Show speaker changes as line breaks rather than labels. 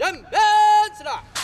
准备起来